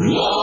No!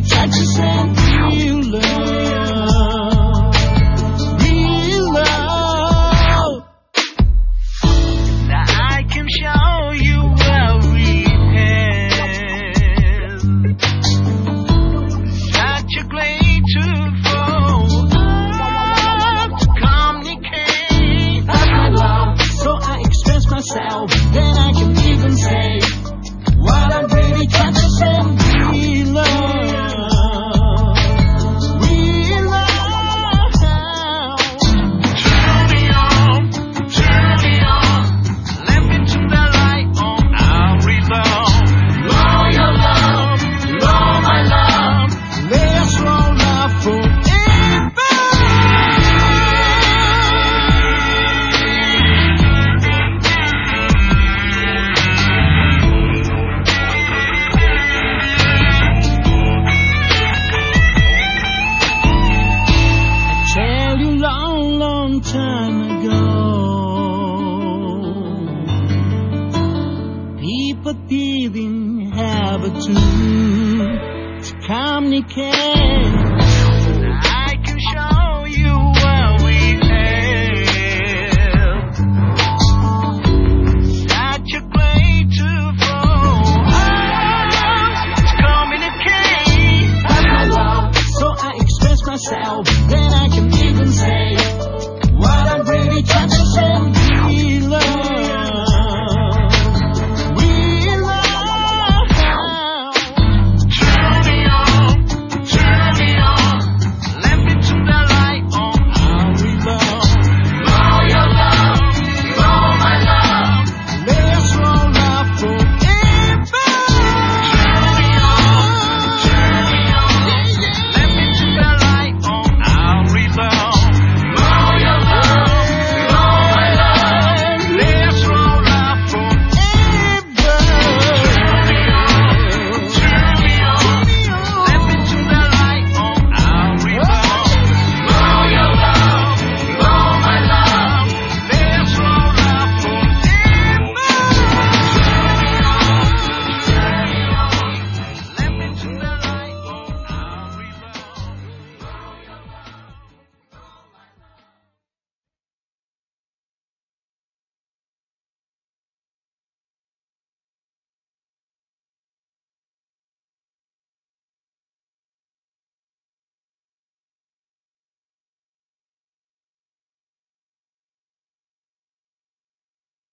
touch the sand. time ago. People didn't have a tool to communicate.